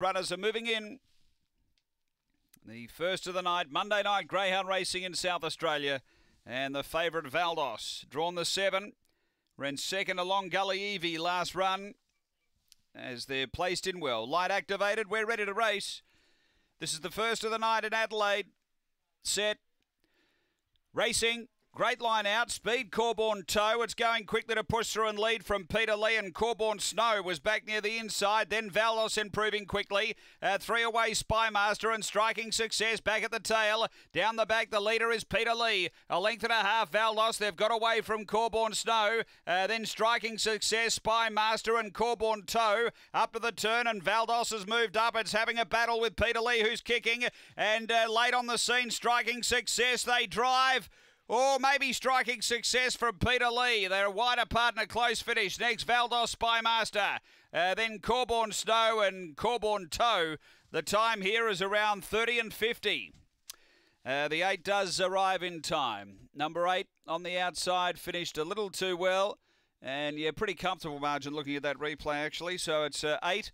Runners are moving in. The first of the night, Monday night greyhound racing in South Australia. And the favourite Valdos, drawn the seven. Ran second along Gully Evie last run as they're placed in well. Light activated, we're ready to race. This is the first of the night in Adelaide. Set. Racing. Great line out. Speed Corborn Toe. It's going quickly to push through and lead from Peter Lee and Corborn Snow was back near the inside. Then Valdos improving quickly. Uh, three away Spymaster and striking success back at the tail. Down the back, the leader is Peter Lee. A length and a half, Valdos. They've got away from Corborn Snow. Uh, then striking success, Spymaster and Corborn Toe. Up to the turn and Valdos has moved up. It's having a battle with Peter Lee who's kicking. And uh, late on the scene, striking success. They drive. Or maybe striking success from Peter Lee. They're a close finish. Next, Valdos Spymaster. Uh, then Corborn Snow and Corborn Toe. The time here is around 30 and 50. Uh, the eight does arrive in time. Number eight on the outside finished a little too well. And yeah, pretty comfortable margin looking at that replay actually. So it's uh, eight